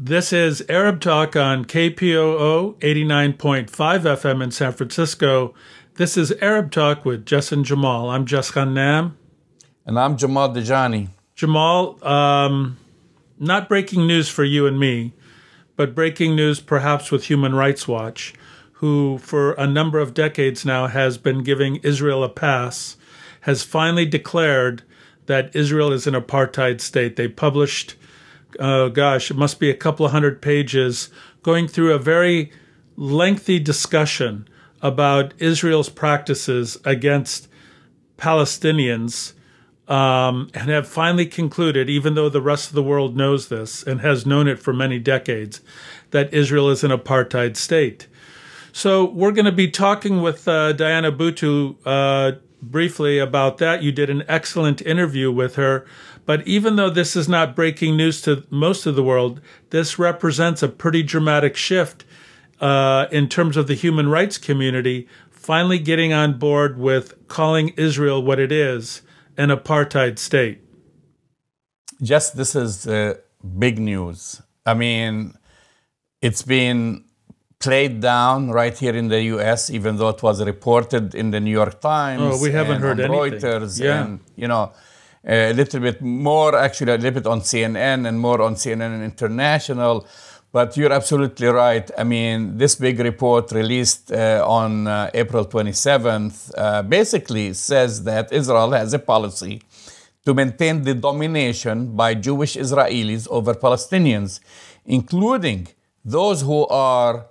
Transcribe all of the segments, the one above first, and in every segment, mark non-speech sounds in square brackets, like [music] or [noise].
This is Arab Talk on KPOO 89.5 FM in San Francisco. This is Arab Talk with Jess and Jamal. I'm Jess Ghannam. And I'm Jamal Dajani. Jamal, um, not breaking news for you and me, but breaking news perhaps with Human Rights Watch, who for a number of decades now has been giving Israel a pass, has finally declared that Israel is an apartheid state. They published oh gosh, it must be a couple of hundred pages, going through a very lengthy discussion about Israel's practices against Palestinians. Um, and have finally concluded, even though the rest of the world knows this and has known it for many decades, that Israel is an apartheid state. So we're going to be talking with uh, Diana Buttu uh, briefly about that. You did an excellent interview with her but even though this is not breaking news to most of the world, this represents a pretty dramatic shift uh, in terms of the human rights community finally getting on board with calling Israel what it is an apartheid state. Just this is uh, big news. I mean, it's been played down right here in the U.S., even though it was reported in the New York Times. Oh, we haven't heard anything. Reuters, yeah. and you know, a little bit more, actually, a little bit on CNN and more on CNN International. But you're absolutely right. I mean, this big report released uh, on uh, April 27th uh, basically says that Israel has a policy to maintain the domination by Jewish Israelis over Palestinians, including those who are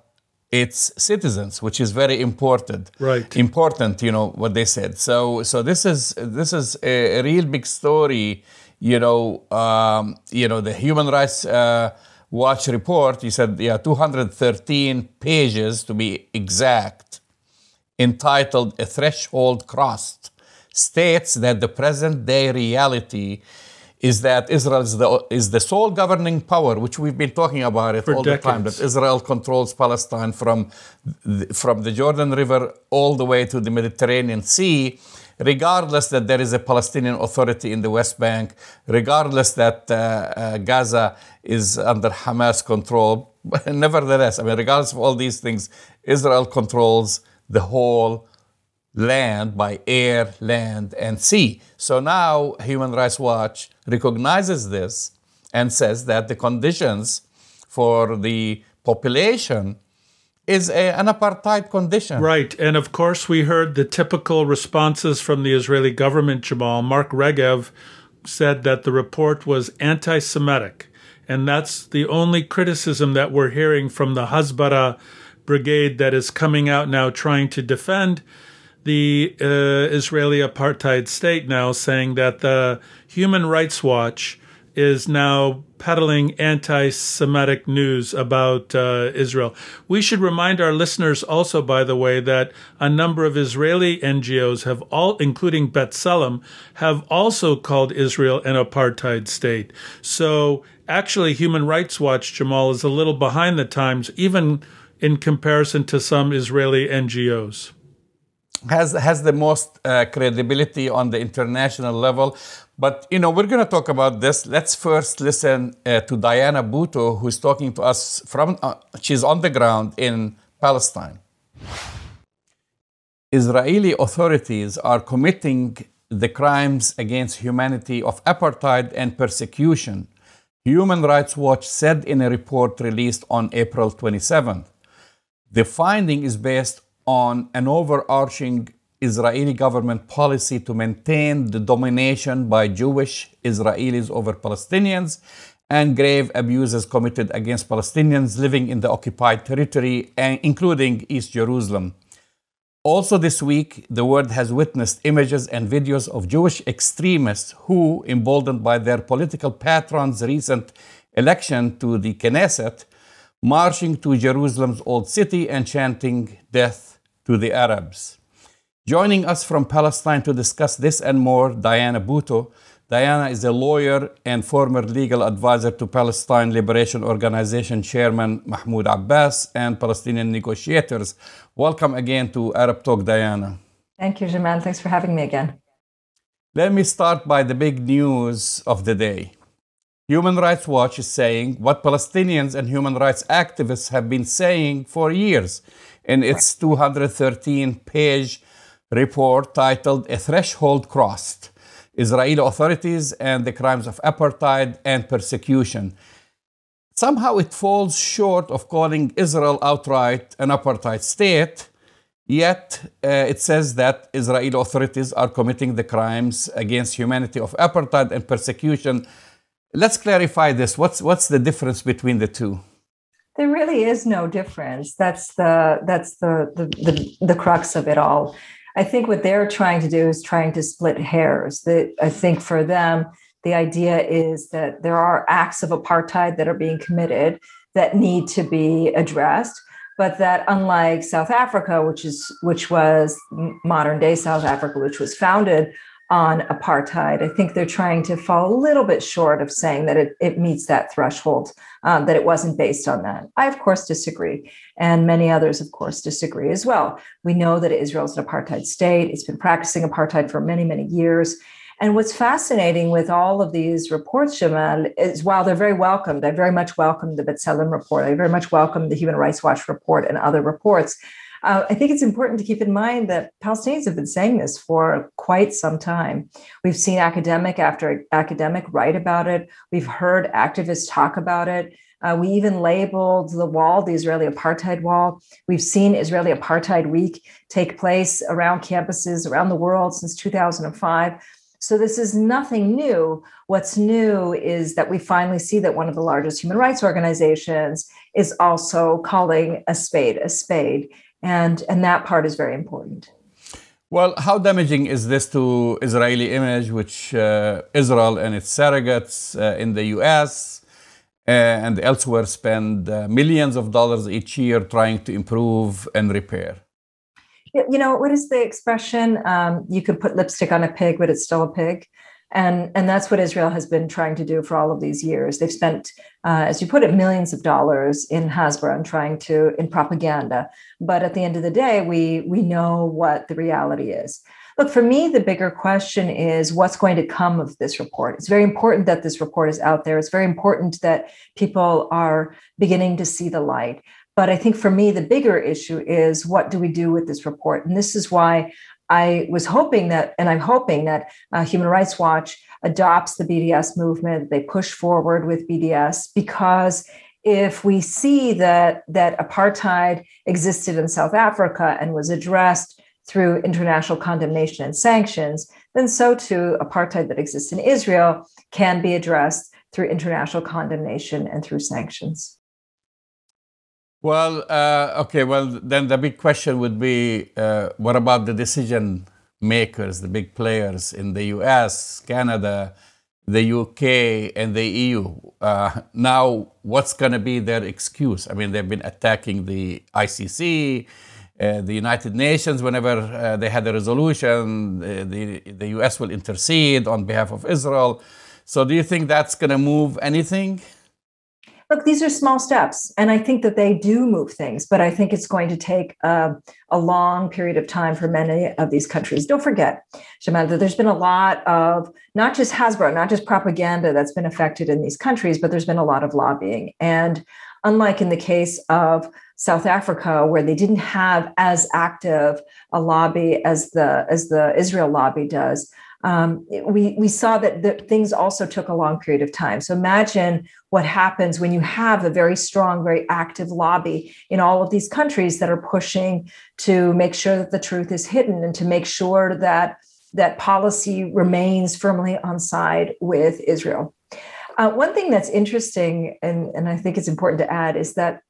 its citizens, which is very important. Right. Important, you know what they said. So, so this is this is a, a real big story. You know, um, you know the Human Rights uh, Watch report. He said, yeah, 213 pages to be exact, entitled "A Threshold Crossed," states that the present day reality is that Israel is the, is the sole governing power, which we've been talking about it For all decades. the time, that Israel controls Palestine from the, from the Jordan River all the way to the Mediterranean Sea, regardless that there is a Palestinian Authority in the West Bank, regardless that uh, uh, Gaza is under Hamas control. But [laughs] nevertheless, I mean, regardless of all these things, Israel controls the whole land by air, land, and sea. So now Human Rights Watch recognizes this and says that the conditions for the population is a, an apartheid condition. Right. And of course, we heard the typical responses from the Israeli government, Jamal. Mark Regev said that the report was anti Semitic. And that's the only criticism that we're hearing from the Hasbara brigade that is coming out now trying to defend the uh, Israeli apartheid state now, saying that the Human Rights Watch is now peddling anti Semitic news about uh, Israel. We should remind our listeners also, by the way, that a number of Israeli NGOs have all, including B'Tselem, have also called Israel an apartheid state. So actually, Human Rights Watch, Jamal, is a little behind the times, even in comparison to some Israeli NGOs has has the most uh, credibility on the international level. But you know, we're going to talk about this. Let's first listen uh, to Diana Buttu, who's talking to us from. Uh, she's on the ground in Palestine. Israeli authorities are committing the crimes against humanity of apartheid and persecution. Human Rights Watch said in a report released on April 27th. The finding is based on an overarching Israeli government policy to maintain the domination by Jewish Israelis over Palestinians and grave abuses committed against Palestinians living in the occupied territory, eh, including East Jerusalem. Also, this week, the world has witnessed images and videos of Jewish extremists who, emboldened by their political patron's recent election to the Knesset, marching to Jerusalem's old city and chanting death to the Arabs. Joining us from Palestine to discuss this and more, Diana Buttu. Diana is a lawyer and former legal advisor to Palestine Liberation Organization Chairman Mahmoud Abbas and Palestinian negotiators. Welcome again to Arab Talk, Diana. Thank you, Jamal. Thanks for having me again. Let me start by the big news of the day. Human Rights Watch is saying what Palestinians and human rights activists have been saying for years in its 213 page report titled A Threshold Crossed Israeli Authorities and the Crimes of Apartheid and Persecution. Somehow it falls short of calling Israel outright an apartheid state, yet uh, it says that Israeli authorities are committing the crimes against humanity of apartheid and persecution. Let's clarify this. What's, what's the difference between the two? There really is no difference. That's the that's the the, the, the crux of it all. I think what they're trying to do is trying to split hairs. That I think for them, the idea is that there are acts of apartheid that are being committed that need to be addressed, but that unlike South Africa, which is which was modern day South Africa, which was founded on apartheid. I think they're trying to fall a little bit short of saying that it, it meets that threshold, um, that it wasn't based on that. I, of course, disagree. And many others, of course, disagree as well. We know that Israel is an apartheid state. It's been practicing apartheid for many, many years. And what's fascinating with all of these reports, Jamal, is while they're very welcomed, I very much welcome the B'Tselem report. I very much welcome the Human Rights Watch report and other reports. Uh, I think it's important to keep in mind that Palestinians have been saying this for quite some time. We've seen academic after academic write about it. We've heard activists talk about it. Uh, we even labeled the wall the Israeli apartheid wall. We've seen Israeli Apartheid Week take place around campuses around the world since 2005. So this is nothing new. What's new is that we finally see that one of the largest human rights organizations is also calling a spade a spade and and that part is very important. Well how damaging is this to israeli image which uh, israel and its surrogates uh, in the us uh, and elsewhere spend uh, millions of dollars each year trying to improve and repair? You know what is the expression? Um, you could put lipstick on a pig but it's still a pig and and that's what Israel has been trying to do for all of these years. They've spent, uh, as you put it, millions of dollars in Hasbara and trying to in propaganda. But at the end of the day, we we know what the reality is. Look, for me, the bigger question is what's going to come of this report. It's very important that this report is out there. It's very important that people are beginning to see the light. But I think for me, the bigger issue is what do we do with this report? And this is why I was hoping that, and I'm hoping that uh, Human Rights Watch adopts the BDS movement. They push forward with BDS because if we see that that apartheid existed in South Africa and was addressed through international condemnation and sanctions, then so too apartheid that exists in Israel can be addressed through international condemnation and through sanctions. Well, uh, okay. Well, then the big question would be, uh, what about the decision makers, the big players in the U.S., Canada, the UK, and the EU? Uh, now, what's going to be their excuse? I mean, they've been attacking the ICC. Uh, the United Nations, whenever uh, they had a resolution, the, the, the US will intercede on behalf of Israel. So, do you think that's going to move anything? Look, these are small steps, and I think that they do move things, but I think it's going to take uh, a long period of time for many of these countries. Don't forget, Jamal, that there's been a lot of not just Hasbara, not just propaganda that's been affected in these countries, but there's been a lot of lobbying. And unlike in the case of South Africa, where they didn't have as active a lobby as the as the Israel lobby does, um, we we saw that the, things also took a long period of time. So imagine what happens when you have a very strong, very active lobby in all of these countries that are pushing to make sure that the truth is hidden and to make sure that that policy remains firmly on side with Israel. Uh, one thing that's interesting, and, and I think it's important to add, is that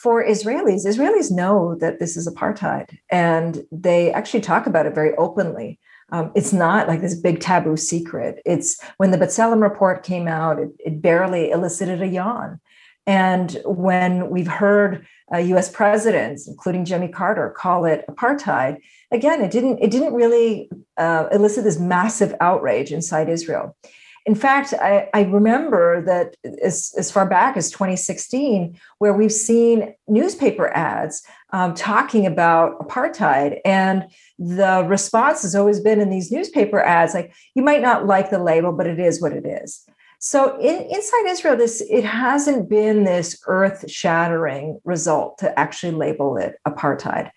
for Israelis, Israelis know that this is apartheid, and they actually talk about it very openly. Um, it's not like this big taboo secret. It's when the B'Tselem report came out, it, it barely elicited a yawn. And when we've heard uh, U.S. presidents, including Jimmy Carter, call it apartheid, again, it didn't it didn't really uh, elicit this massive outrage inside Israel. In fact, I, I remember that as, as far back as 2016, where we've seen newspaper ads um, talking about apartheid. And the response has always been in these newspaper ads like, you might not like the label, but it is what it is. So in, inside Israel, this it hasn't been this earth-shattering result to actually label it apartheid.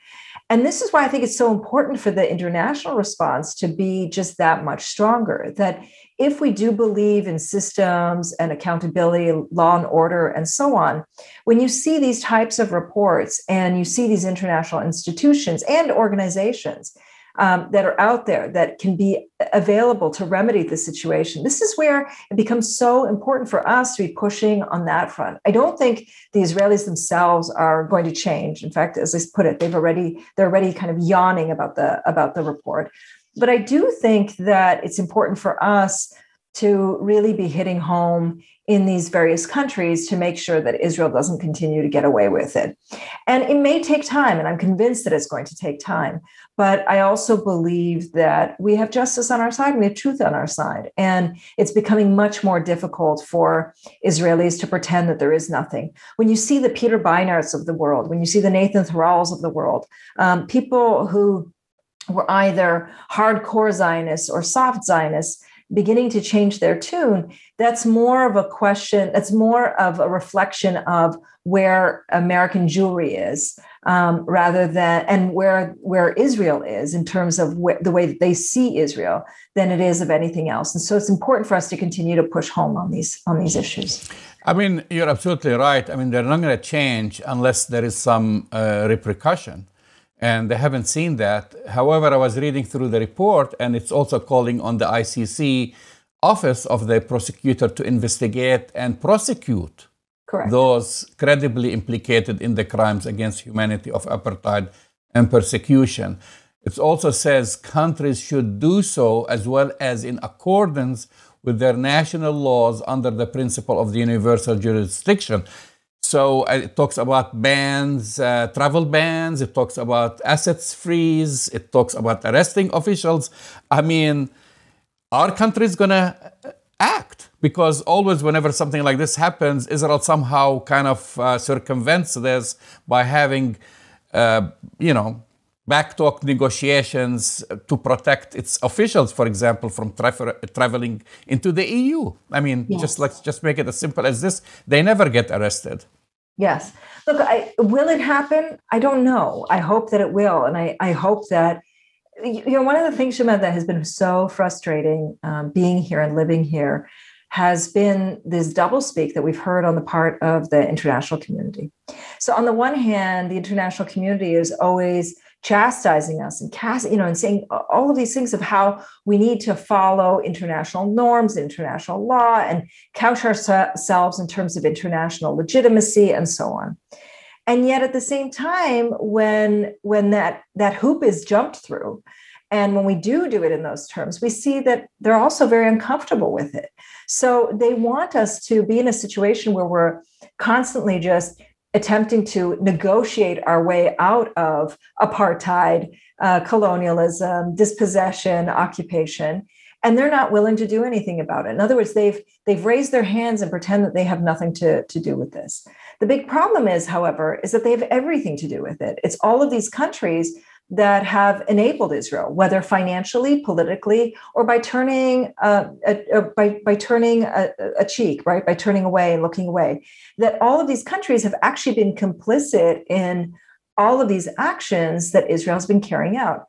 And this is why I think it's so important for the international response to be just that much stronger. That if we do believe in systems and accountability, law and order, and so on, when you see these types of reports and you see these international institutions and organizations um, that are out there that can be available to remedy the situation. This is where it becomes so important for us to be pushing on that front. I don't think the Israelis themselves are going to change. In fact, as I put it, they've already they're already kind of yawning about the about the report. But I do think that it's important for us to really be hitting home in these various countries to make sure that Israel doesn't continue to get away with it. And it may take time, and I'm convinced that it's going to take time. But I also believe that we have justice on our side, and we have truth on our side. And it's becoming much more difficult for Israelis to pretend that there is nothing. When you see the Peter Beinarts of the world, when you see the Nathan Thralls of the world, um, people who were either hardcore Zionists or soft Zionists, beginning to change their tune, that's more of a question, that's more of a reflection of where American Jewry is, um, rather than and where where Israel is in terms of wh- the way that they see Israel, than it is of anything else. And so it's important for us to continue to push home on these on these issues. I mean, you're absolutely right. I mean, they're not going to change unless there is some uh, repercussion and they haven't seen that. However, I was reading through the report, and it's also calling on the ICC office of the prosecutor to investigate and prosecute Correct. those credibly implicated in the crimes against humanity of apartheid and persecution. It also says countries should do so as well as in accordance with their national laws under the principle of the universal jurisdiction. So uh, it talks about bans, uh, travel bans, it talks about assets freeze, it talks about arresting officials. I mean, our country is going to uh, act because always, whenever something like this happens, Israel somehow kind of uh, circumvents this by having, uh, you know, backtalk negotiations to protect its officials, for example, from tra- traveling into the EU. I mean, yes. just let's just make it as simple as this. They never get arrested. Yes. Look, I, will it happen? I don't know. I hope that it will. And I, I hope that, you know, one of the things, Shamed, that has been so frustrating um, being here and living here has been this doublespeak that we've heard on the part of the international community. So, on the one hand, the international community is always chastising us and cast, you know, and saying all of these things of how we need to follow international norms, international law, and couch ourselves in terms of international legitimacy and so on. And yet at the same time, when when that that hoop is jumped through, and when we do do it in those terms, we see that they're also very uncomfortable with it. So they want us to be in a situation where we're constantly just attempting to negotiate our way out of apartheid, uh, colonialism, dispossession, occupation, and they're not willing to do anything about it. In other words, they've they've raised their hands and pretend that they have nothing to, to do with this. The big problem is, however, is that they have everything to do with it. It's all of these countries that have enabled Israel, whether financially, politically, or by turning uh, a, by by turning a, a, cheek, right, by turning away and looking away. That all of these countries have actually been complicit in all of these actions that Israel has been carrying out.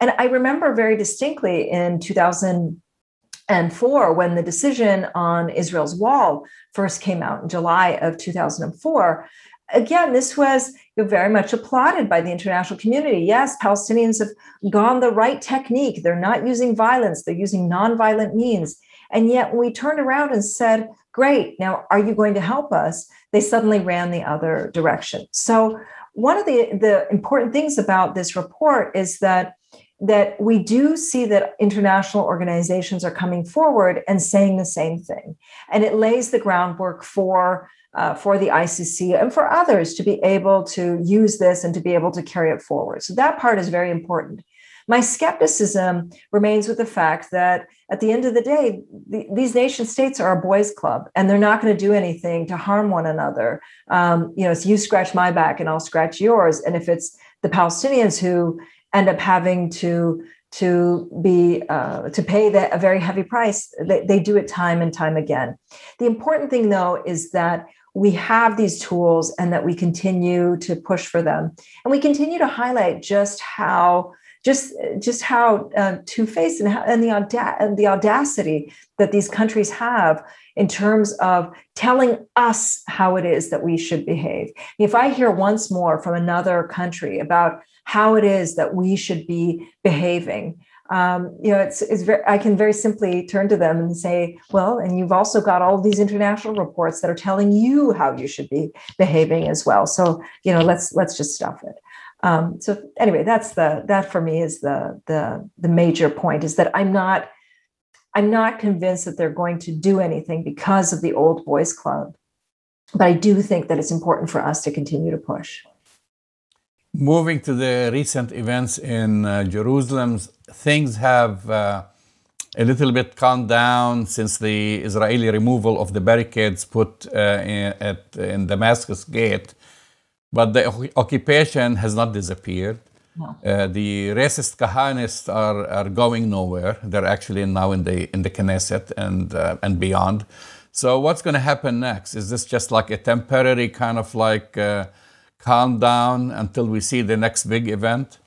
And I remember very distinctly in 2004 when the decision on Israel's wall first came out in July of 2004 again, this was very much applauded by the international community. Yes, Palestinians have gone the right technique. They're not using violence, they're using nonviolent means. And yet, when we turned around and said, Great, now are you going to help us? They suddenly ran the other direction. So, one of the, the important things about this report is that that we do see that international organizations are coming forward and saying the same thing. And it lays the groundwork for uh, for the ICC and for others to be able to use this and to be able to carry it forward. So that part is very important. My skepticism remains with the fact that at the end of the day, the, these nation states are a boys' club, and they're not going to do anything to harm one another. Um, you know, it's you scratch my back and I'll scratch yours. And if it's the Palestinians who end up having to to be uh, to pay the, a very heavy price. They, they do it time and time again. The important thing, though, is that we have these tools and that we continue to push for them, and we continue to highlight just how just just how uh, two-faced and, how, and the auda- and the audacity that these countries have in terms of telling us how it is that we should behave. If I hear once more from another country about how it is that we should be behaving, um, you know, it's, it's very, I can very simply turn to them and say, well, and you've also got all these international reports that are telling you how you should be behaving as well. So, you know, let's let's just stuff it. Um, so anyway, that's the that for me is the the the major point is that I'm not I'm not convinced that they're going to do anything because of the old boys club, but I do think that it's important for us to continue to push. Moving to the recent events in uh, Jerusalem, things have uh, a little bit calmed down since the Israeli removal of the barricades put uh, in, at, in Damascus Gate. But the occupation has not disappeared. No. Uh, the racist Kahanists are, are going nowhere. They're actually now in the in the Knesset and uh, and beyond. So what's going to happen next? Is this just like a temporary kind of like uh, calm down until we see the next big event?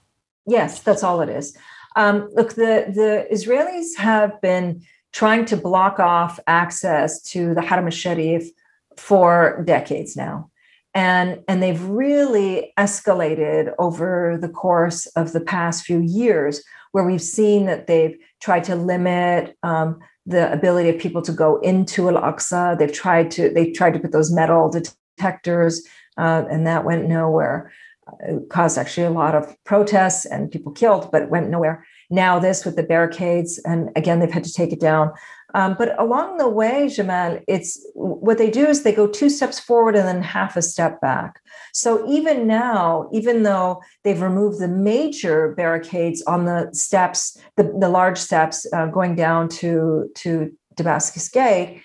Yes, that's all it is. Um, look, the the Israelis have been trying to block off access to the Haram al-Sharif for decades now and and they've really escalated over the course of the past few years where we've seen that they've tried to limit um, the ability of people to go into al-aqsa they've tried to they tried to put those metal detectors uh, and that went nowhere. It caused actually a lot of protests and people killed but it went nowhere. Now this with the barricades and again they've had to take it down. Um, but along the way, Jamal, it's what they do is they go two steps forward and then half a step back. So even now, even though they've removed the major barricades on the steps, the, the large steps uh, going down to, to Damascus Gate,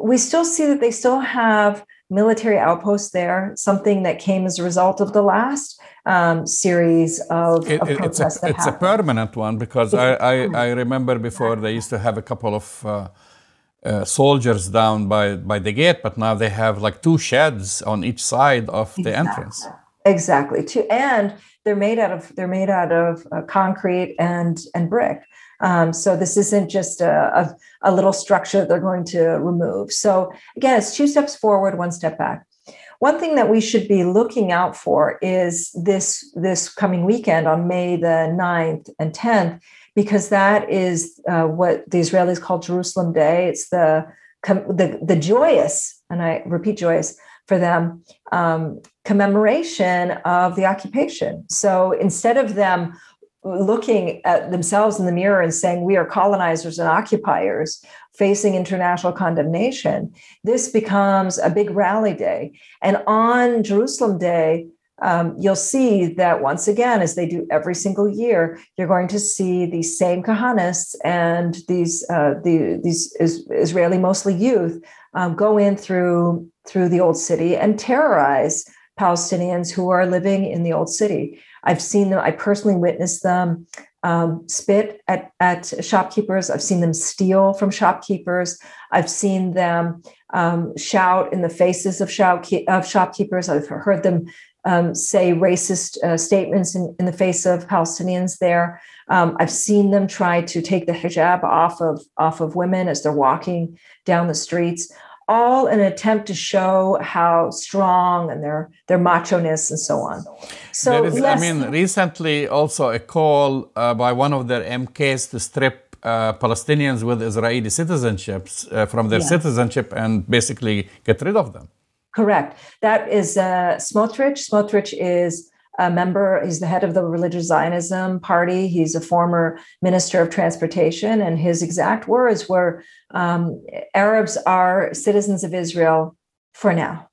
we still see that they still have military outposts there, something that came as a result of the last um, series of, it, of protests. It's, a, it's a, permanent one because I, I, I, remember before they used to have a couple of uh, uh, soldiers down by, by the gate, but now they have like two sheds on each side of the exactly. entrance. Exactly. To and they're made out of they're made out of uh, concrete and and brick. Um, so this isn't just a, a, a little structure they're going to remove. So again, it's two steps forward, one step back. One thing that we should be looking out for is this this coming weekend on May the 9th and 10th, because that is uh, what the Israelis call Jerusalem Day. It's the the, the joyous, and I repeat joyous for them, um, commemoration of the occupation. So instead of them looking at themselves in the mirror and saying we are colonizers and occupiers facing international condemnation this becomes a big rally day. And on jerusalem day um, you'll see that once again as they do every single year you're going to see these same kahanists and these uh, the, these is, israeli mostly youth um, go in through through the old city and terrorize palestinians who are living in the old city I've seen them, I personally witnessed them um, spit at, at shopkeepers. I've seen them steal from shopkeepers. I've seen them um, shout in the faces of, of shopkeepers. I've heard them um, say racist uh, statements in, in, the face of Palestinians there. Um, I've seen them try to take the hijab off of off of women as they're walking down the streets all an attempt to show how strong and their their macho ness and so on. So there is. I mean, recently also a call uh, by one of their MKs to strip uh, Palestinians with Israeli citizenships uh, from their citizenship and basically get rid of them. Correct. That is uh, Smotrich. Smotrich is a member, he's the head of the Religious Zionism Party. He's a former minister of transportation, and his exact words were um, Arabs are citizens of Israel for now.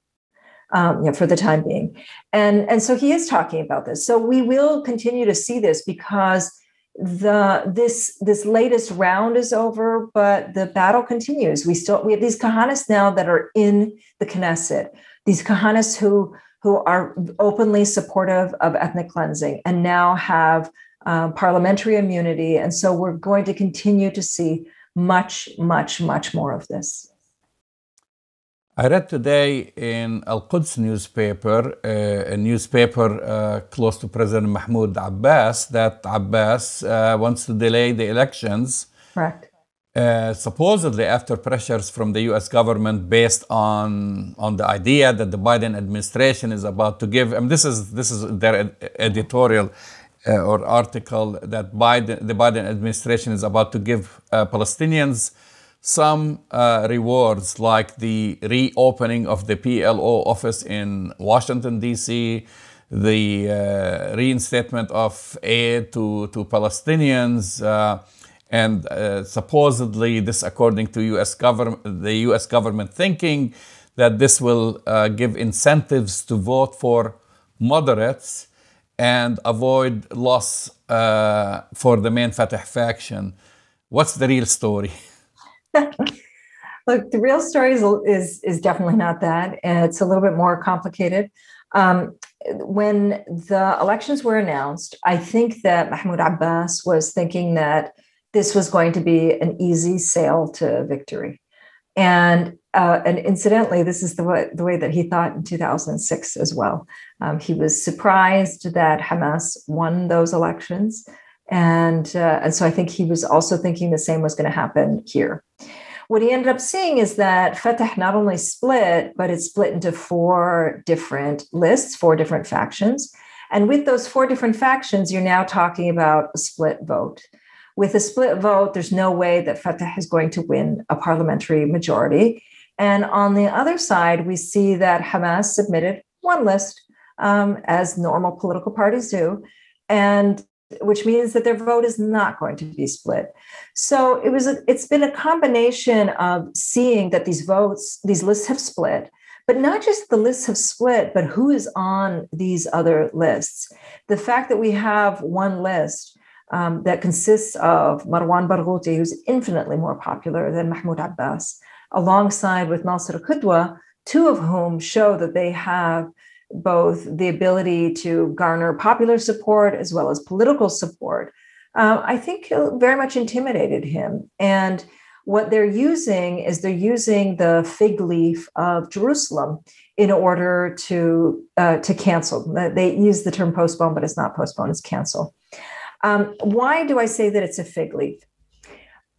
Um, for the time being, and and so he is talking about this. So we will continue to see this because the this this latest round is over, but the battle continues. We still we have these kahanists now that are in the Knesset. These kahanists who who are openly supportive of ethnic cleansing and now have uh, parliamentary immunity. And so we're going to continue to see much, much, much more of this. I read today in Al Quds newspaper, uh, a newspaper uh, close to President Mahmoud Abbas, that Abbas uh, wants to delay the elections. Correct. Uh, supposedly after pressures from the U.S. government based on on the idea that the Biden administration is about to give, and this is this is their editorial uh, or article that Biden the Biden administration is about to give uh, Palestinians some uh, rewards like the reopening of the PLO office in Washington, D.C., the uh, reinstatement of aid to, to Palestinians, and uh, supposedly this, according to U.S. government, the U.S. government thinking that this will uh, give incentives to vote for moderates and avoid loss uh, for the main Fatah faction. What's the real story? [laughs] Look, the real story is, is, is definitely not that. It's a little bit more complicated. Um, when the elections were announced, I think that Mahmoud Abbas was thinking that this was going to be an easy sail to victory. And uh, and incidentally, this is the way, the way that he thought in 2006 as well. Um, he was surprised that Hamas won those elections. And, uh, and so I think he was also thinking the same was going to happen here. What he ended up seeing is that Fatah not only split, but it split into four different lists, four different factions. And with those four different factions, you're now talking about a split vote. With a split vote, there's no way that Fatah is going to win a parliamentary majority. And on the other side, we see that Hamas submitted one list, um, as normal political parties do. And which means that their vote is not going to be split. So it was a, it's been a combination of seeing that these votes, these lists have split, but not just the lists have split, but who is on these other lists. The fact that we have one list um, that consists of Marwan Barghouti, who's infinitely more popular than Mahmoud Abbas, alongside with Nasser Qudwa, two of whom show that they have both the ability to garner popular support as well as political support, uh, I think very much intimidated him. And what they're using is they're using the fig leaf of Jerusalem in order to uh, to cancel. They use the term postpone, but it's not postpone; it's cancel. Um, why do I say that it's a fig leaf?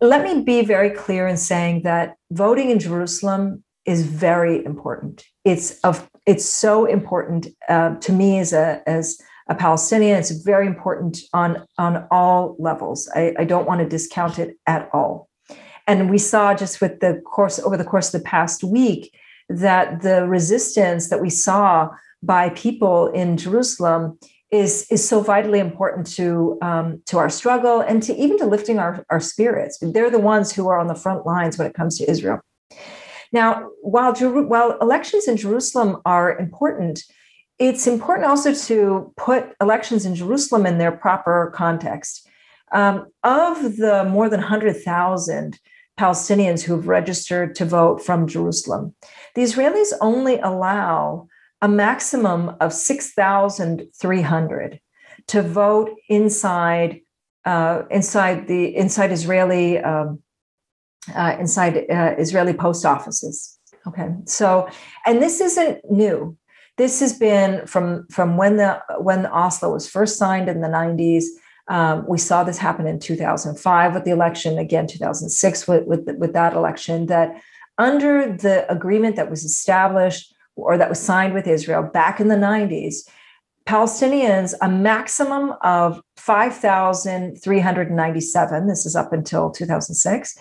Let me be very clear in saying that voting in Jerusalem is very important. It's of it's so important uh, to me as a as a Palestinian. It's very important on on all levels. I, I don't want to discount it at all. And we saw just with the course over the course of the past week that the resistance that we saw by people in Jerusalem is is so vitally important to um, to our struggle and to even to lifting our, our spirits. They're the ones who are on the front lines when it comes to Israel. Now, while, while elections in Jerusalem are important, it's important also to put elections in Jerusalem in their proper context. Um, of the more than 100,000 Palestinians who've registered to vote from Jerusalem, the Israelis only allow a maximum of 6,300 to vote inside uh, inside the inside Israeli um, uh, inside uh, Israeli post offices. Okay, so and this isn't new. This has been from from when the when Oslo was first signed in the 90s. Um, we saw this happen in 2005 with the election, again 2006 with, with, with that election. That under the agreement that was established or that was signed with Israel back in the 90s, Palestinians a maximum of 5,397. This is up until 2006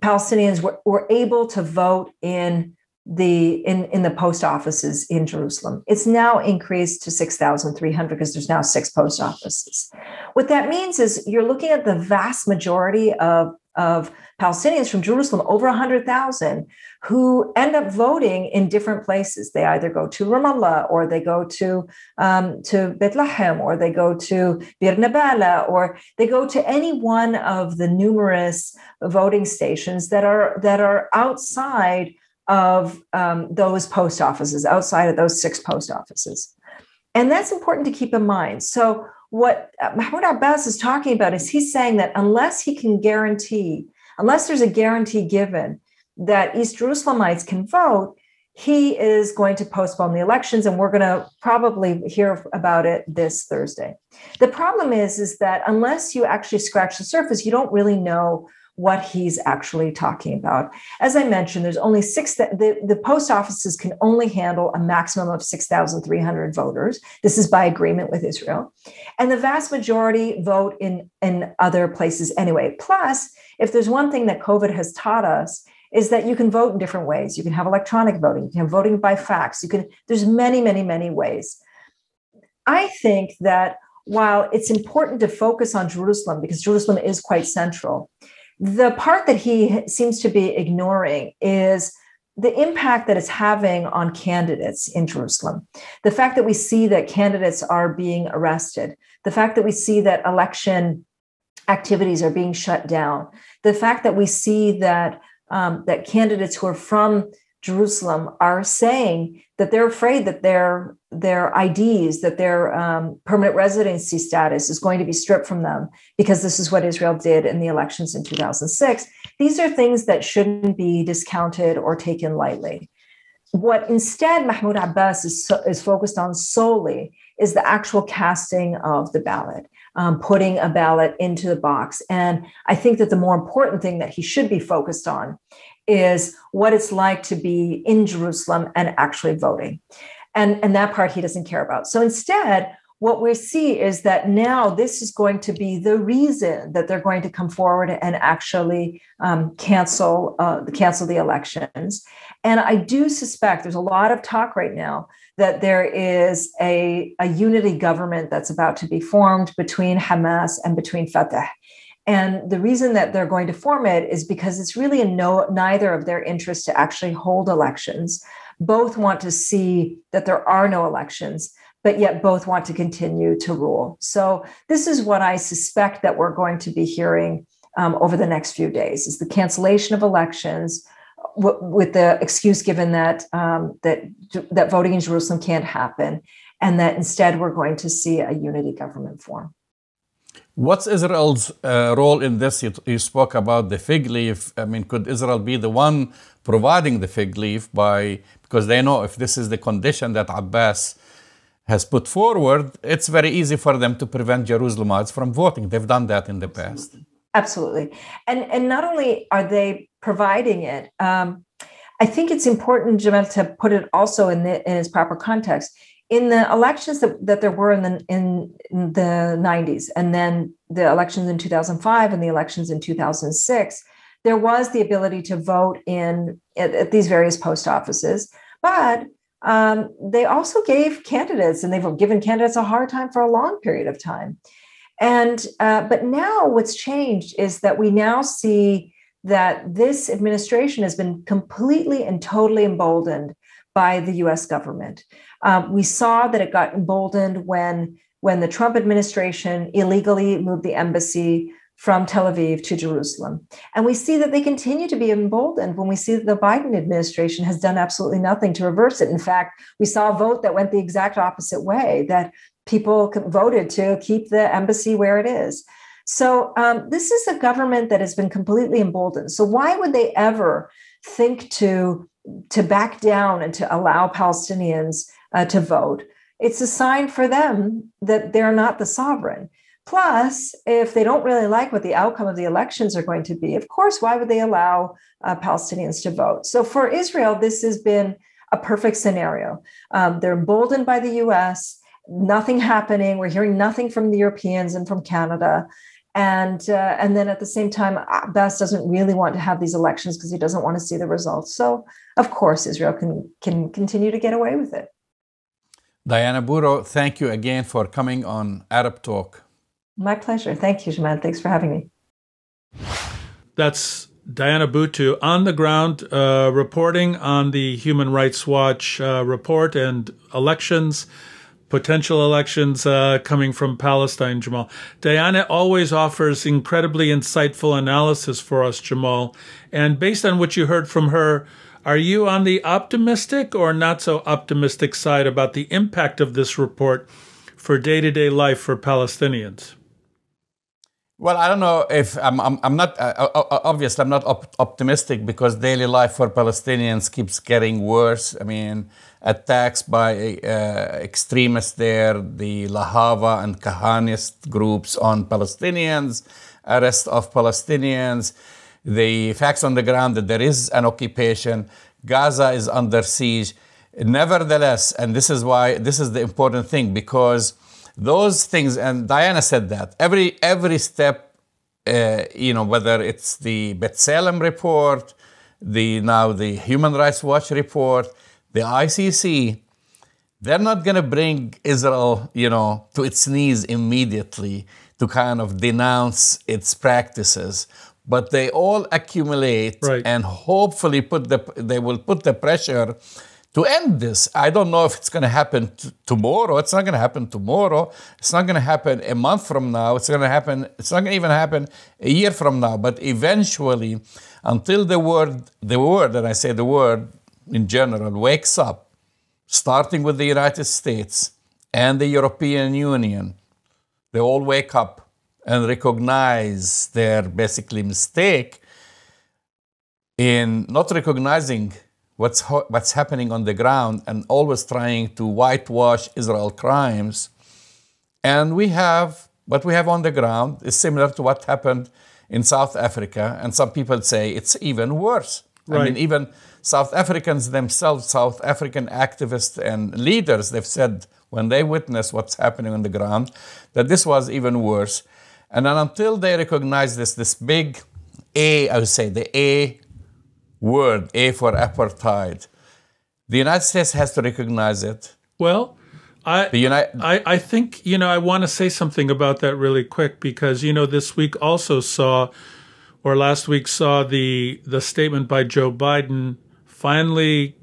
Palestinians were, were able to vote in the in, in the post offices in Jerusalem. It's now increased to 6,300 because there's now six post offices. What that means is you're looking at the vast majority of, of Palestinians from Jerusalem, over 100,000, who end up voting in different places. They either go to Ramallah or they go to, um, to Bethlehem or they go to Bir Nabala or they go to any one of the numerous voting stations that are, that are outside of um, those post offices, outside of those six post offices. And that's important to keep in mind. So what uh, Mahmoud Abbas is talking about is he's saying that unless he can guarantee, unless there's a guarantee given that East Jerusalemites can vote, he is going to postpone the elections and we're going to probably hear about it this thursday. The problem is is that unless you actually scratch the surface you don't really know what he's actually talking about as i mentioned there's only six the, the post offices can only handle a maximum of 6300 voters this is by agreement with israel and the vast majority vote in in other places anyway plus if there's one thing that covid has taught us is that you can vote in different ways. You can have electronic voting, you can have voting by fax, you can, there's many, many, many ways. I think that while it's important to focus on Jerusalem because Jerusalem is quite central, the part that he seems to be ignoring is the impact that it's having on candidates in Jerusalem. The fact that we see that candidates are being arrested, the fact that we see that election activities are being shut down, the fact that we see that um, that candidates who are from Jerusalem are saying that they're afraid that their their IDs, that their um, permanent residency status is going to be stripped from them because this is what Israel did in the elections in 2006. These are things that shouldn't be discounted or taken lightly. What instead Mahmoud Abbas is, is focused on solely is the actual casting of the ballot um, putting a ballot into the box. And I think that the more important thing that he should be focused on is what it's like to be in Jerusalem and actually voting. And, and that part he doesn't care about. So instead, what we see is that now this is going to be the reason that they're going to come forward and actually um, cancel uh, cancel the elections. And I do suspect there's a lot of talk right now that there is a, a unity government that's about to be formed between Hamas and between Fatah. And the reason that they're going to form it is because it's really in no neither of their interests to actually hold elections. Both want to see that there are no elections, but yet both want to continue to rule. So this is what I suspect that we're going to be hearing um, over the next few days: is the cancellation of elections, w- with the excuse given that um, that that voting in Jerusalem can't happen, and that instead we're going to see a unity government form. What's Israel's uh, role in this? You, you, spoke about the fig leaf. I mean, could Israel be the one providing the fig leaf by because they know if this is the condition that Abbas has put forward, it's very easy for them to prevent Jerusalemites from voting. They've done that in the past. Absolutely, and and not only are they providing it, um, I think it's important, Jamal, to put it also in, the, in its proper context. In the elections that, that there were in the in, in the 90s, and then the elections in 2005 and the elections in 2006, there was the ability to vote in at, at these various post offices, but um, they also gave candidates, and they've given candidates a hard time for a long period of time. And uh, but now what's changed is that we now see that this administration has been completely and totally emboldened by the U.S. government. Um, we saw that it got emboldened when when the Trump administration illegally moved the embassy from Tel Aviv to Jerusalem. And we see that they continue to be emboldened when we see that the Biden administration has done absolutely nothing to reverse it. In fact, we saw a vote that went the exact opposite way, that people voted to keep the embassy where it is. So um, this is a government that has been completely emboldened. So why would they ever think to to back down and to allow Palestinians uh, to vote? It's a sign for them that they're not the sovereign. Plus, if they don't really like what the outcome of the elections are going to be, of course, why would they allow uh, Palestinians to vote? So for Israel, this has been a perfect scenario. Um, they're emboldened by the US nothing happening. We're hearing nothing from the Europeans and from Canada. And uh, and then at the same time, Abbas doesn't really want to have these elections because he doesn't want to see the results. So of course, Israel can can continue to get away with it. Diana Buttu, thank you again for coming on Arab Talk. My pleasure. Thank you, Jamal. Thanks for having me. That's Diana Buttu on the ground uh, reporting on the Human Rights Watch uh, report and elections potential elections uh, coming from Palestine, Jamal. Diana always offers incredibly insightful analysis for us, Jamal. And based on what you heard from her, are you on the optimistic or not so optimistic side about the impact of this report for day to day life for Palestinians? Well, I don't know if I'm. I'm, I'm not. Uh, obviously, I'm not op- optimistic because daily life for Palestinians keeps getting worse. I mean, attacks by uh, extremists there, the Lahava and Kahanist groups on Palestinians, arrest of Palestinians, the facts on the ground that there is an occupation. Gaza is under siege. Nevertheless, and this is why this is the important thing because those things, and Diana said that every every step, uh, you know, whether it's the B'Tselem report, the now the Human Rights Watch report, the ICC, they're not going to bring Israel, you know, to its knees immediately to kind of denounce its practices but they all accumulate right. and hopefully put the they will put the pressure to end this. I don't know if it's going to happen t- tomorrow. It's not going to happen tomorrow. It's not going to happen a month from now. It's going to happen. It's not going to even happen a year from now. But eventually, until the word, the word, and I say the word in general, wakes up, starting with the United States and the European Union, they all wake up and recognize their basically mistake in not recognizing what's ho- what's happening on the ground and always trying to whitewash Israel crimes. And we have what we have on the ground is similar to what happened in South Africa, and some people say it's even worse. Right. I mean, even South Africans themselves, South African activists and leaders, they've said when they witness what's happening on the ground that this was even worse. And then until they recognize this, this big A, I would say the A word, A for apartheid. The United States has to recognize it. Well, I, United, I, I think, you know, I want to say something about that really quick because, you know, this week also saw, or last week saw the, the statement by Joe Biden finally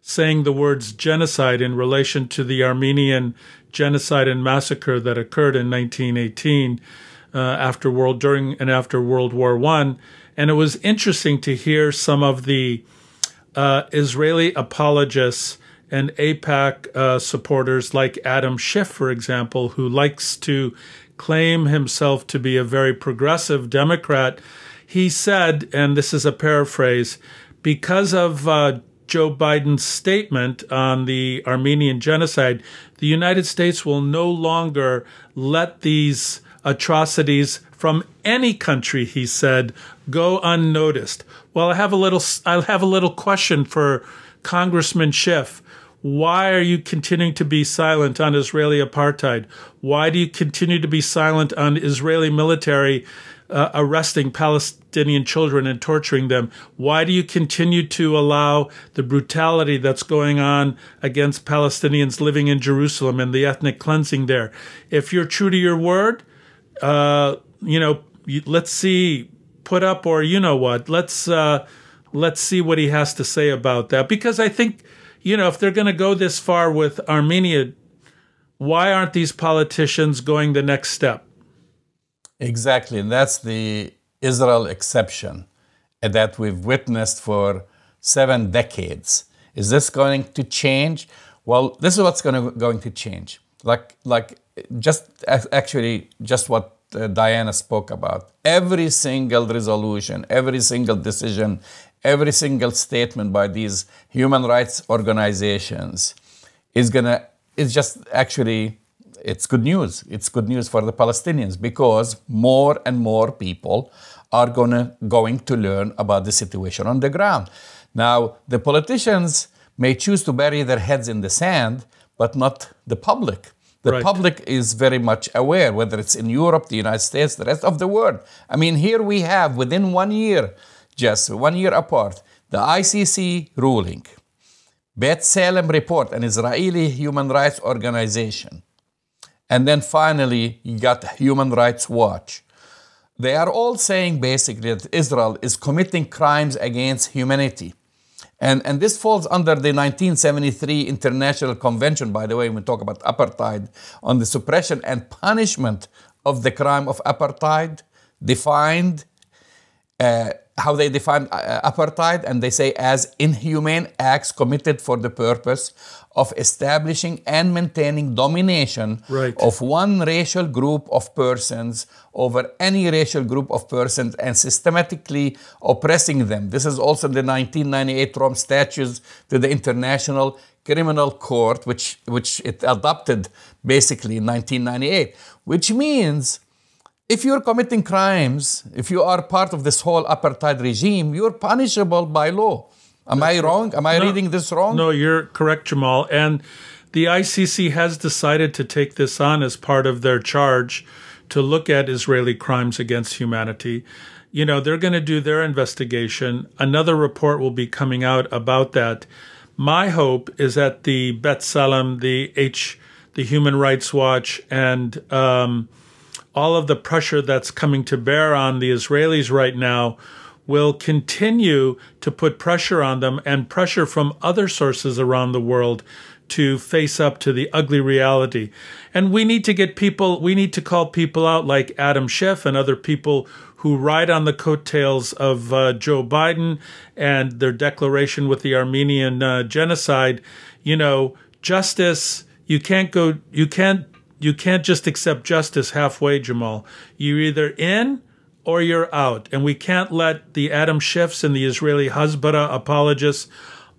saying the words genocide in relation to the Armenian genocide and massacre that occurred in 1918 uh, after world during and after World War One, and it was interesting to hear some of the uh, Israeli apologists and AIPAC uh, supporters like Adam Schiff, for example, who likes to claim himself to be a very progressive Democrat. He said, and this is a paraphrase, because of uh, Joe Biden's statement on the Armenian genocide, the United States will no longer let these atrocities from any country, he said, go unnoticed. Well, I have a little, I have a little question for Congressman Schiff. Why are you continuing to be silent on Israeli apartheid? Why do you continue to be silent on Israeli military uh, arresting Palestinian children and torturing them? Why do you continue to allow the brutality that's going on against Palestinians living in Jerusalem and the ethnic cleansing there? If you're true to your word, uh, you know, let's see, put up or you know what, let's uh, let's see what he has to say about that. Because I think, you know, if they're going to go this far with Armenia, why aren't these politicians going the next step? Exactly, and that's the Israel exception that we've witnessed for seven decades. Is this going to change? Well, this is what's going to, going to change. Like, like just actually, just what uh, Diana spoke about. Every single resolution, every single decision, every single statement by these human rights organizations is gonna is just actually it's good news. It's good news for the Palestinians because more and more people are gonna going to learn about the situation on the ground. Now, the politicians may choose to bury their heads in the sand, but not the public. The Right. public is very much aware, whether it's in Europe, the United States, the rest of the world. I mean, here we have within one year, just one year apart, the ICC ruling, B'Tselem report, an Israeli human rights organization, and then finally you got Human Rights Watch. They are all saying basically that Israel is committing crimes against humanity. And, and this falls under the 1973 International Convention, by the way, when we talk about apartheid, on the suppression and punishment of the crime of apartheid, defined uh, how they define uh, apartheid, and they say as inhumane acts committed for the purpose of establishing and maintaining domination Right. of one racial group of persons over any racial group of persons and systematically oppressing them. This is also the 1998 Rome Statutes to the International Criminal Court, which, which it adopted basically in 1998, which means if you're committing crimes, if you are part of this whole apartheid regime, you're punishable by law. Am I wrong? Am I No. reading this wrong? No, you're correct, Jamal. And the ICC has decided to take this on as part of their charge to look at Israeli crimes against humanity. You know, they're going to do their investigation. Another report will be coming out about that. My hope is that the B'Tselem, the H, the Human Rights Watch, and um, all of the pressure that's coming to bear on the Israelis right now will continue to put pressure on them and pressure from other sources around the world to face up to the ugly reality. And we need to get people, we need to call people out like Adam Schiff and other people who ride on the coattails of uh, Joe Biden and their declaration with the Armenian uh, genocide. You know, justice, you can't go, you can't you can't just accept justice halfway, Jamal. You're either in or you're out. And we can't let the Adam Schiffs and the Israeli Hasbara apologists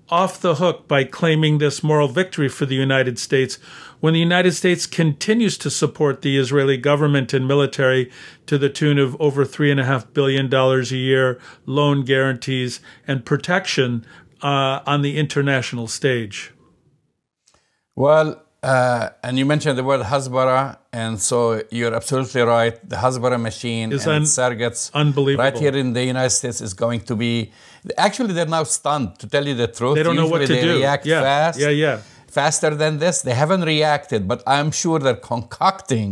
off the hook by claiming this moral victory for the United States when the United States continues to support the Israeli government and military to the tune of over $3.5 billion a year, loan guarantees, and protection uh, on the international stage. Well, uh, and you mentioned the word Hasbara, and so you're absolutely right. The Hasbara machine It's and un- surrogates unbelievable. right here in the United States is going to be. Actually, they're now stunned. To tell you the truth, They don't know what to they do. React Yeah, fast. yeah, yeah. Faster than this, they haven't reacted, but I'm sure they're concocting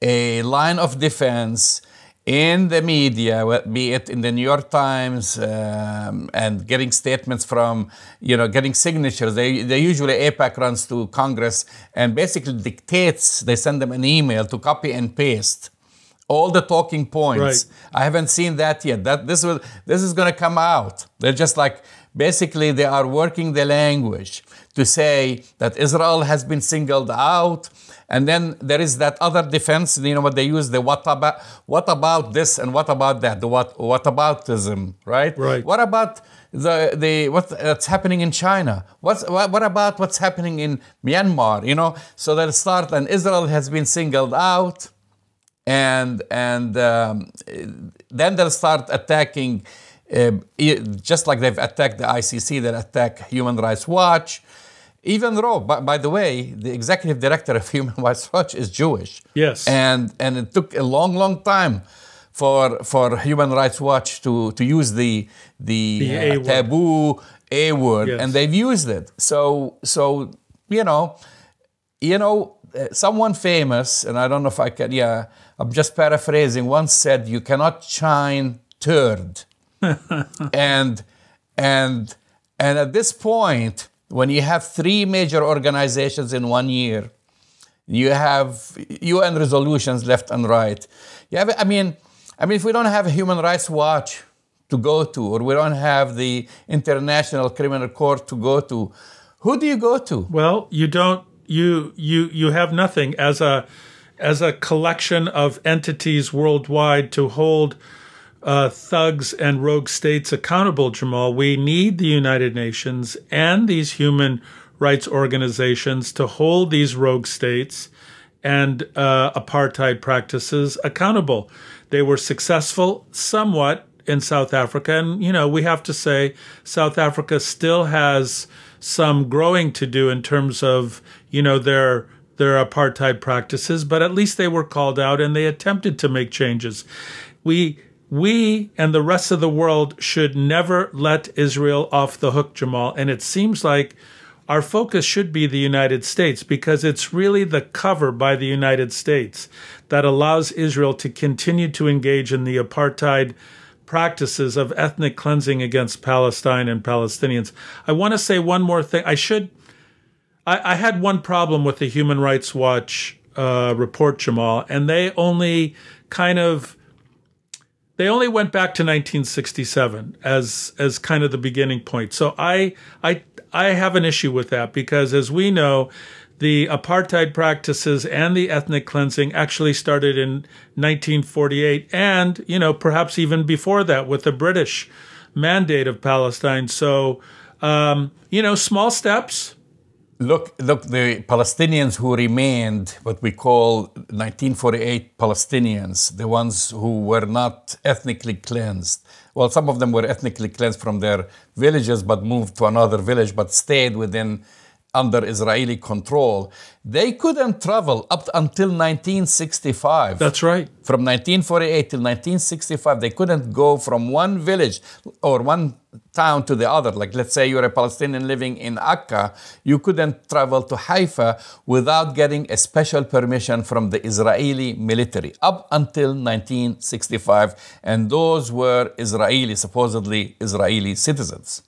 a line of defense in the media, be it in the New York Times, um, and getting statements from, you know, getting signatures. They, they usually AIPAC runs to Congress and basically dictates. They send them an email to copy and paste all the talking points. Right. I haven't seen that yet. That this will this is going to come out. They're just like basically they are working the language to say that Israel has been singled out. And then there is that other defense, you know what they use, the what about what about this and what about that, the what what aboutism, right? Right. What about the the what's happening in China? What's what, what about what's happening in Myanmar? You know, so they'll start and Israel has been singled out and and um, then they'll start attacking, uh, just like they've attacked the ICC. They'll attack Human Rights Watch. Even though, by, by the way, the executive director of [laughs] Human Rights Watch is Jewish. Yes. and and it took a long, long time for for Human Rights Watch to to use the the, The uh, taboo A word, Yes. and they've used it. So so you know you know, uh, someone famous, and I don't know if I can, yeah, I'm just paraphrasing, once said, you cannot shine turd. [laughs] and, and, and at this point, when you have three major organizations in one year, you have UN resolutions left and right. You have, I mean, I mean, if we don't have a Human Rights Watch to go to, or we don't have the International Criminal Court to go to, who do you go to? Well, you don't you you you have nothing as a as a collection of entities worldwide to hold uh, thugs and rogue states accountable, Jamal. We need the United Nations and these human rights organizations to hold these rogue states and uh, apartheid practices accountable. They were successful somewhat in South Africa, and you know we have to say South Africa still has some growing to do in terms of you know their their apartheid practices, but at least they were called out and they attempted to make changes. We we and the rest of the world should never let Israel off the hook, Jamal. And it seems like our focus should be the United States because it's really the cover by the United States that allows Israel to continue to engage in the apartheid practices of ethnic cleansing against Palestine and Palestinians. I want to say one more thing. I should. I, I had one problem with the Human Rights Watch uh, report, Jamal, and they only kind of they only went back to 1967 as as kind of the beginning point. So I I I have an issue with that because as we know, the apartheid practices and the ethnic cleansing actually started in 1948 and, you know, perhaps even before that with the British mandate of Palestine. So, um, you know, small steps. Look, look, the Palestinians who remained, what we call 1948 Palestinians, the ones who were not ethnically cleansed. Well, some of them were ethnically cleansed from their villages, but moved to another village, but stayed within under Israeli control, they couldn't travel up until 1965. That's right. From 1948 till 1965, they couldn't go from one village or one town to the other. Like, let's say you're a Palestinian living in Akka, you couldn't travel to Haifa without getting a special permission from the Israeli military up until 1965. And those were Israeli, supposedly Israeli citizens.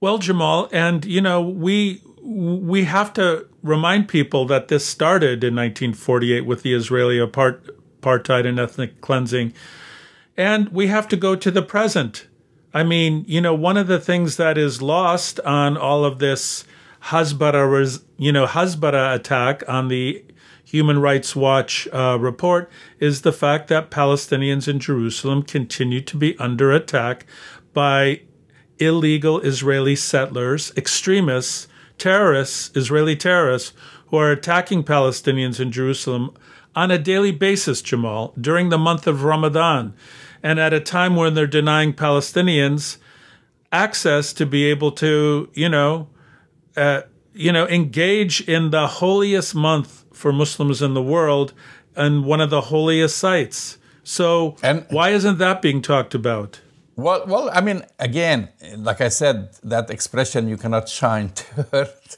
Well, Jamal, and you know, we we have to remind people that this started in 1948 with the Israeli apartheid and ethnic cleansing. And we have to go to the present. I mean, you know, one of the things that is lost on all of this Hasbara, you know, Hasbara attack on the Human Rights Watch uh, report is the fact that Palestinians in Jerusalem continue to be under attack by illegal Israeli settlers, extremists terrorists, Israeli terrorists, who are attacking Palestinians in Jerusalem on a daily basis, Jamal, during the month of Ramadan, and at a time when they're denying Palestinians access to be able to, you know, uh, you know, engage in the holiest month for Muslims in the world and one of the holiest sites. So, and, why isn't that being talked about? Well, well, I mean, again, like I said, that expression "you cannot shine [laughs] dirt"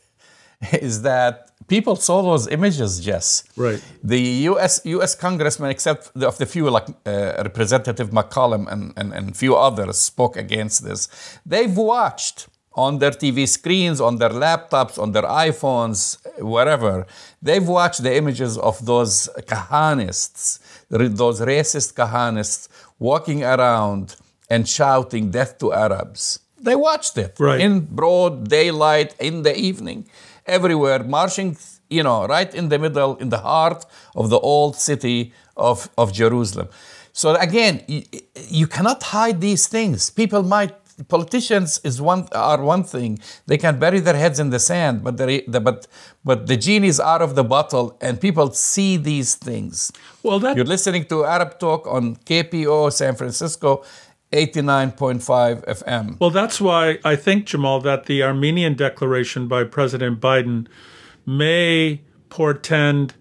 is that people saw those images. Yes, right. The U.S. U.S. congressmen, except the, of the few like uh, Representative McCollum and, and and few others, spoke against this. They've watched on their TV screens, on their laptops, on their iPhones, wherever. They've watched the images of those kahanists, those racist kahanists walking around and shouting death to Arabs. They watched it right. in broad daylight in the evening, everywhere, marching, you know, right in the middle, in the heart of the old city of, of Jerusalem. So again, you, you cannot hide these things. People might politicians is one are one thing they can bury their heads in the sand but the, the but but the genie is out of the bottle and people see these things well that you're listening to arab talk on KPOO san francisco 89.5 FM. Well, that's why I think, Jamal, that the Armenian declaration by President Biden may portend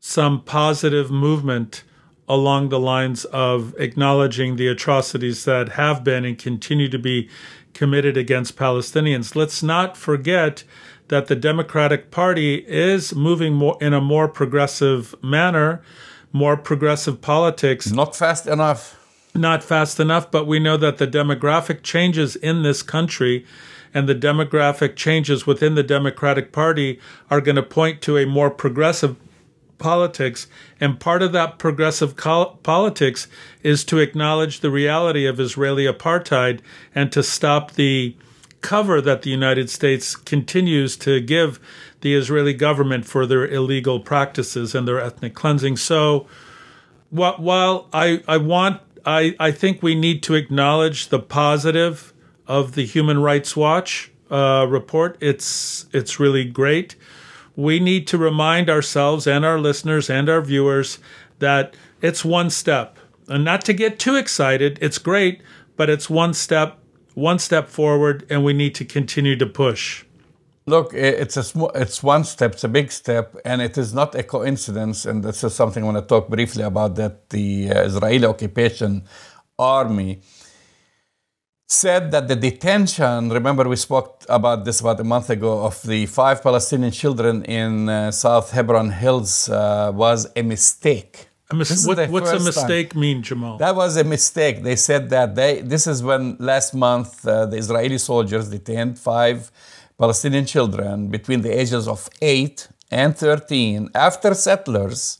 some positive movement along the lines of acknowledging the atrocities that have been and continue to be committed against Palestinians. Let's not forget that the Democratic Party is moving more in a more progressive manner, more progressive politics. Not fast enough not fast enough, but we know that the demographic changes in this country and the demographic changes within the Democratic Party are going to point to a more progressive politics. And part of that progressive politics is to acknowledge the reality of Israeli apartheid and to stop the cover that the United States continues to give the Israeli government for their illegal practices and their ethnic cleansing. So, while I, I want I, I think we need to acknowledge the positive of the Human Rights Watch uh, report. It's it's really great. We need to remind ourselves and our listeners and our viewers that it's one step, and not to get too excited. It's great, but it's one step, one step forward, and we need to continue to push. Look, it's a small, it's one step, it's a big step, and it is not a coincidence. And this is something I want to talk briefly about. That the uh, Israeli occupation army said that the detention. Remember, we spoke about this about a month ago of the five Palestinian children in uh, South Hebron Hills uh, was a mistake. A mis- what, what's a mistake time. mean, Jamal? That was a mistake. They said that they. This is when last month uh, the Israeli soldiers detained five Palestinian children between the ages of 8 and 13 after settlers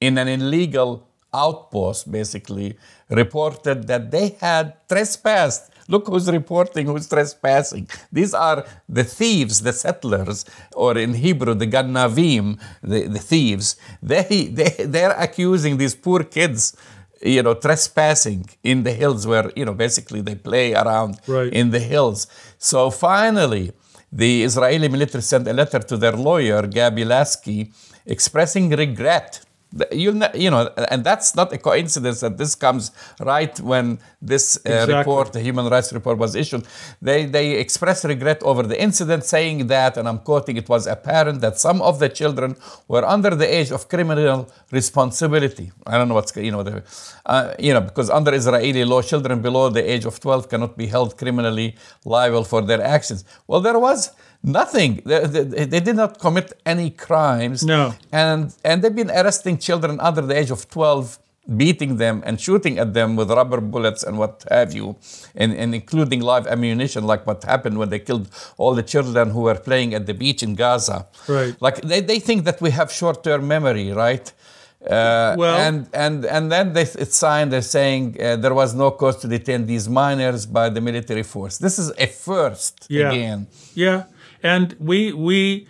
in an illegal outpost basically reported that they had trespassed. Look who's reporting who's trespassing. These are the thieves, the settlers, or in Hebrew, the Gannavim, the, the thieves. They, they, they're accusing these poor kids you know, trespassing in the hills where, you know, basically they play around right. in the hills. So finally, the Israeli military sent a letter to their lawyer, Gabi Lasky, expressing regret you you know, and that's not a coincidence that this comes right when this uh, exactly. report, the human rights report, was issued. They they express regret over the incident, saying that, and I'm quoting, it was apparent that some of the children were under the age of criminal responsibility. I don't know what's you know, the, uh, you know, because under Israeli law, children below the age of 12 cannot be held criminally liable for their actions. Well, there was Nothing. They, they, they, did not commit any crimes. No. And and they've been arresting children under the age of 12, beating them and shooting at them with rubber bullets and what have you, and, and including live ammunition, like what happened when they killed all the children who were playing at the beach in Gaza. Right. Like they, they think that we have short-term memory, right? Uh, well, and and and then they, it's signed. They're saying uh, there was no cause to detain these minors by the military force. This is a first yeah. again. Yeah. And we we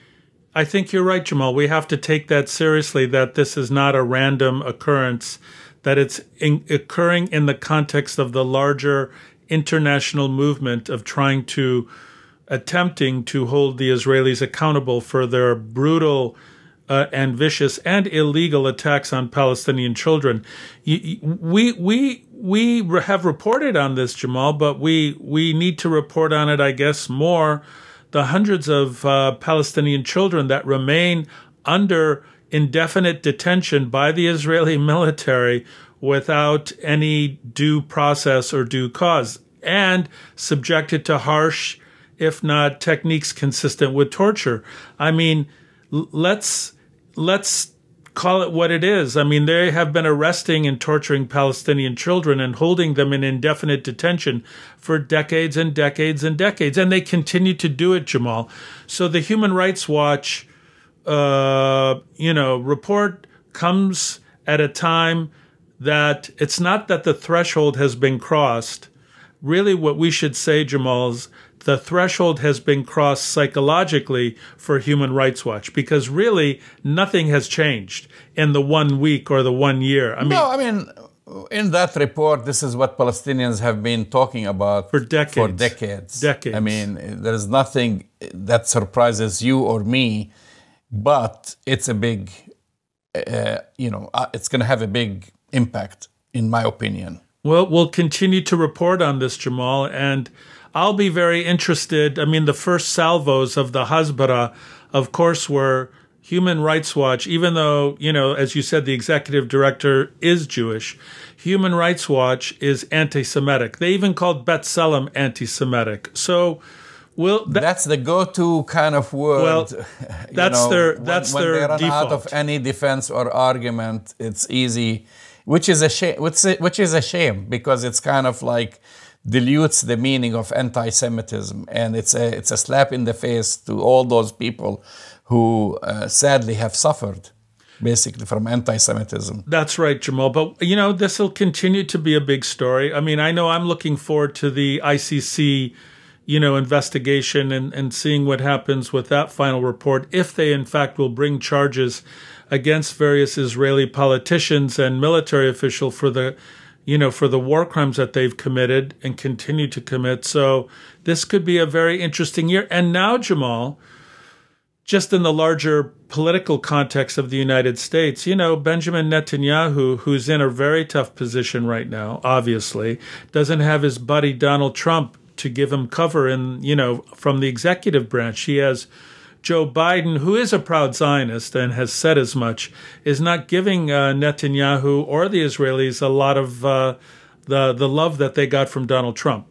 I think you're right, Jamal. We have to take that seriously that this is not a random occurrence, that it's in, occurring in the context of the larger international movement of trying to attempting to hold the Israelis accountable for their brutal uh, and vicious and illegal attacks on Palestinian children. We we we have reported on this, Jamal, but we we need to report on it, I guess, more the hundreds of uh, Palestinian children that remain under indefinite detention by the Israeli [laughs] military without any due process or due cause and subjected to harsh, if not techniques consistent with torture. I mean, let's let's call it what it is. I mean, they have been arresting and torturing Palestinian children and holding them in indefinite detention for decades and decades and decades. And they continue to do it, Jamal. So the Human Rights Watch, uh, you know, report comes at a time that it's not that the threshold has been crossed. Really, what we should say, Jamal, is the threshold has been crossed psychologically for Human Rights Watch because really nothing has changed in the one week or the one year. I mean, no, I mean, in that report, this is what Palestinians have been talking about for decades. For decades. Decades. I mean, there is nothing that surprises you or me, but it's a big, uh, you know, uh, it's going to have a big impact, in my opinion. Well, we'll continue to report on this, Jamal, and I'll be very interested. I mean, the first salvos of the Hasbara, of course, were Human Rights Watch, even though, you know, as you said, the executive director is Jewish. Human Rights Watch is anti Semitic. They even called B'Tselem anti Semitic. So, well, that, that's the go-to kind of word. Well, [laughs] that's know, their that's when, when their they run default. out of any defense or argument. It's easy, which is a shame. Which is a shame because it's kind of like dilutes the meaning of anti-Semitism, and it's a it's a slap in the face to all those people who uh, sadly have suffered basically from anti-Semitism. That's right, Jamal. But you know, this will continue to be a big story. I mean, I know I'm looking forward to the ICC, you know, investigation and and seeing what happens with that final report if they in fact will bring charges against various Israeli politicians and military officials for the you know, for the war crimes that they've committed and continue to commit. So this could be a very interesting year. And now, Jamal, just in the larger political context of the United States, you know, Benjamin Netanyahu, who's in a very tough position right now, obviously, doesn't have his buddy Donald Trump to give him cover in, you know, from the executive branch. He has Joe Biden, who is a proud Zionist and has said as much, is not giving uh, Netanyahu or the Israelis a lot of uh, the the love that they got from Donald Trump.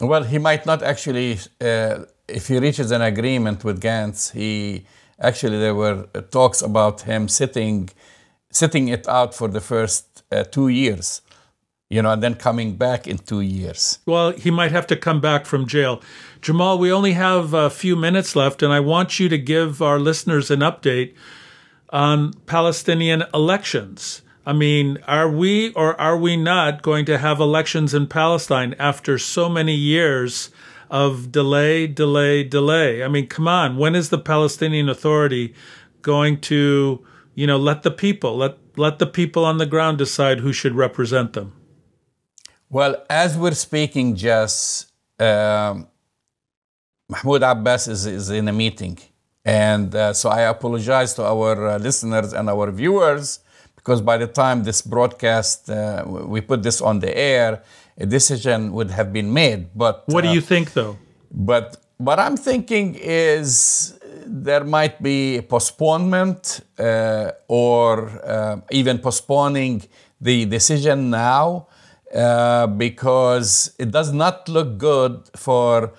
Well, he might not actually. Uh, if he reaches an agreement with Gantz, he actually there were talks about him sitting sitting it out for the first uh, two years you know, and then coming back in two years. Well, he might have to come back from jail. Jamal, we only have a few minutes left, and I want you to give our listeners an update on Palestinian elections. I mean, are we or are we not going to have elections in Palestine after so many years of delay, delay, delay? I mean, come on. When is the Palestinian Authority going to, you know, let the people, let, let the people on the ground decide who should represent them? Well, as we're speaking, Jess, um, Mahmoud Abbas is, is in a meeting. And uh, so I apologize to our uh, listeners and our viewers because by the time this broadcast, uh, we put this on the air, a decision would have been made. But what do you think, though? But what I'm thinking is there might be a postponement uh, or uh, even postponing the decision now uh, because it does not look good for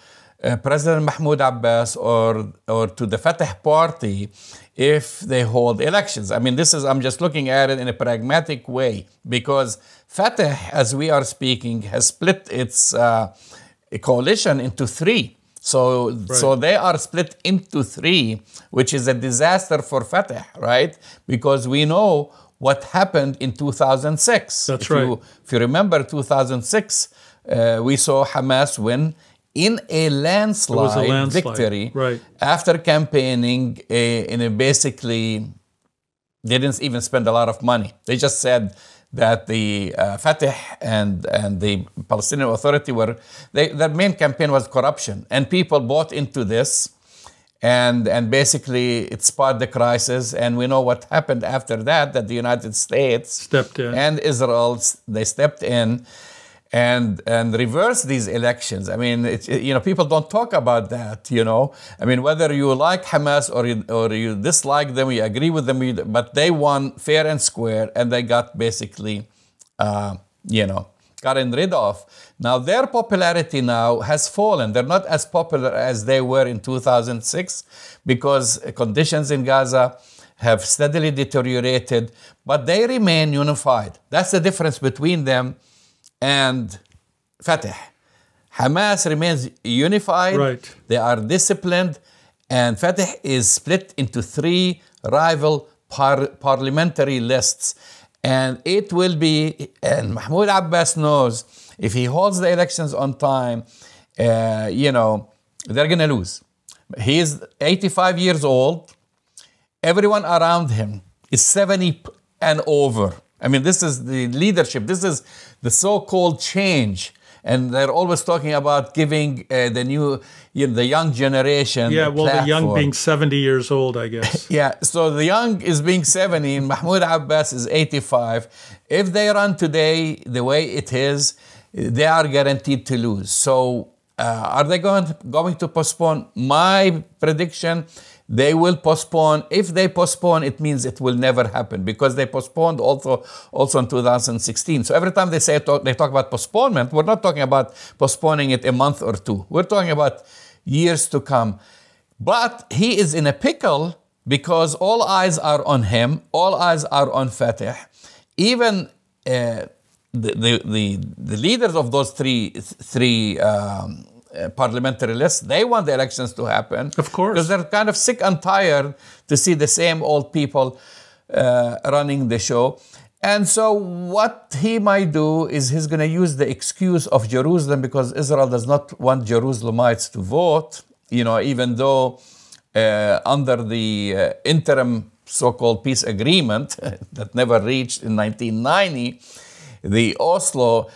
uh, President Mahmoud Abbas or, or to the Fatah party if they hold elections. I mean, this is, I'm just looking at it in a pragmatic way because Fatah, as we are speaking, has split its uh, coalition into three. So, right. so they are split into three, which is a disaster for Fatah, right? Because we know what happened in 2006. That's if right. You, if you remember 2006, uh, we saw Hamas win in a landslide, a landslide. victory right. after campaigning a, in a basically they didn't even spend a lot of money. They just said that the uh, Fatah and and the Palestinian Authority were they, their main campaign was corruption, and people bought into this, and and basically it sparked the crisis. And we know what happened after that. That the United States stepped in and Israel they stepped in and and reverse these elections. I mean, it, you know, people don't talk about that. You know, I mean, whether you like Hamas or you, or you dislike them, you agree with them, but they won fair and square, and they got basically, uh, you know, gotten rid of. Now their popularity now has fallen. They're not as popular as they were in 2006 because conditions in Gaza have steadily deteriorated, but they remain unified. That's the difference between them and Fatah. Hamas remains unified. Right. They are disciplined, and Fatah is split into three rival par- parliamentary lists. And it will be, and Mahmoud Abbas knows if he holds the elections on time, uh, you know, they're going to lose. He is 85 years old. Everyone around him is 70 and over. I mean, this is the leadership. This is the so-called change. And they're always talking about giving uh, the new, you know, the young generation. Yeah, well, platform. the young being 70 years old, I guess. [laughs] yeah, so the young is being 70, and Mahmoud Abbas is 85. If they run today the way it is, they are guaranteed to lose. So, uh, are they going to, going to postpone? My prediction they will postpone. If they postpone, it means it will never happen because they postponed also also in 2016. So every time they say they talk about postponement, we're not talking about postponing it a month or two. We're talking about years to come. But he is in a pickle because all eyes are on him. All eyes are on Fatah. Even uh, the, the, the, the leaders of those three three um, parliamentary list. They want the elections to happen. Of course. Because they're kind of sick and tired to see the same old people uh, running the show. And so, what he might do is he's going to use the excuse of Jerusalem because Israel does not want Jerusalemites to vote, you know, even though uh, under the uh, interim so called peace agreement [laughs] that never reached in 1990, the Oslo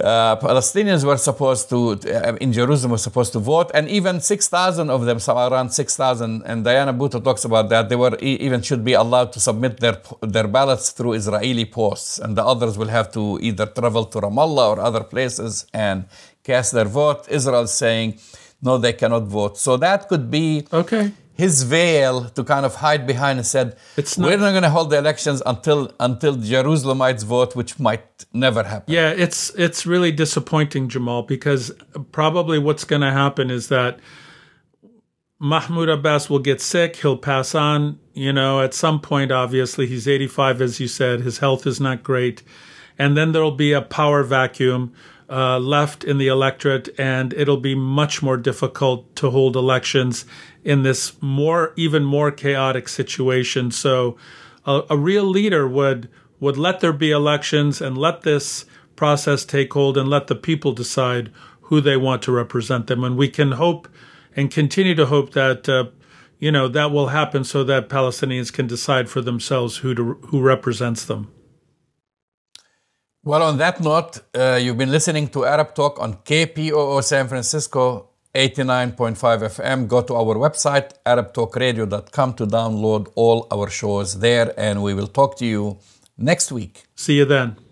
uh, Palestinians were supposed to, uh, in Jerusalem, were supposed to vote, and even 6,000 of them, some around 6,000, and Diana Buttu talks about that, they were even should be allowed to submit their, their ballots through Israeli posts, and the others will have to either travel to Ramallah or other places and cast their vote. Israel saying, no, they cannot vote. So that could be okay his veil to kind of hide behind and said, it's not, "We're not going to hold the elections until until Jerusalemites vote, which might never happen." Yeah, it's it's really disappointing, Jamal, because probably what's going to happen is that Mahmoud Abbas will get sick. He'll pass on. You know, at some point, obviously, he's 85, as you said. His health is not great, and then there'll be a power vacuum. Uh, left in the electorate, and it'll be much more difficult to hold elections in this more even more chaotic situation. So a, a real leader would would let there be elections and let this process take hold and let the people decide who they want to represent them. And we can hope and continue to hope that uh, you know that will happen so that Palestinians can decide for themselves who to, who represents them. Well, on that note, uh, you've been listening to Arab Talk on KPOO San Francisco 89.5 FM. Go to our website, arabtalkradio.com, to download all our shows there, and we will talk to you next week. See you then.